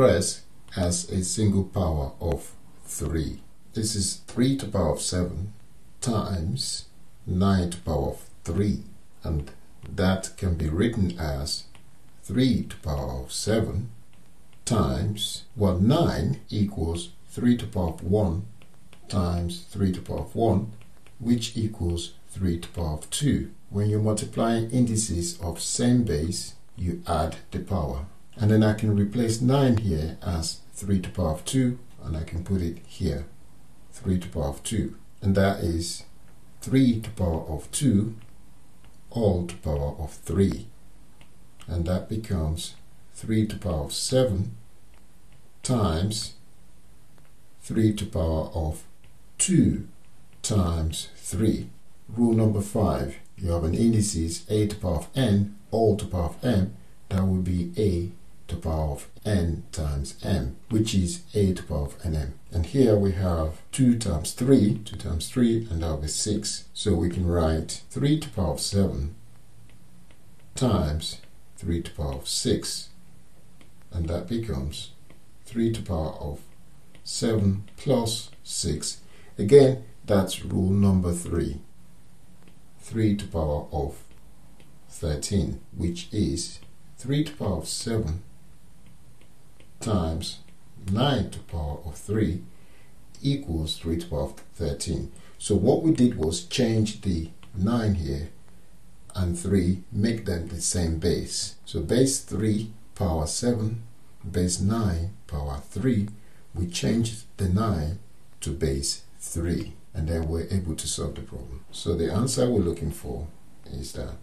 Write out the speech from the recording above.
express as a single power of 3. This is 3 to the power of 7 times 9 to the power of 3 and that can be written as 3 to the power of 7 times, well 9 equals 3 to the power of 1 times 3 to the power of 1 which equals 3 to the power of 2. When you're multiplying indices of same base you add the power. And then I can replace 9 here as 3 to the power of 2 and I can put it here 3 to the power of 2 and that is 3 to the power of 2 all to the power of 3 and that becomes 3 to the power of 7 times 3 to the power of 2 times 3. Rule number 5. You have an indices a to the power of n, all to the power of m. That would be a to the power of n times m, which is a to the power of nm. And here we have 2 times 3, 2 times 3, and that will be 6. So we can write 3 to the power of 7 times 3 to the power of 6. And that becomes 3 to the power of 7 plus 6. Again, that's rule number 3. 3 to the power of 13, which is 3 to the power of 7 times 9 to the power of 3 equals 3 to the power of 13. So what we did was change the 9 here and 3, make them the same base. So base 3 power 7, base 9 power 3, we change the 9 to base 3 and then we're able to solve the problem. So the answer we're looking for is that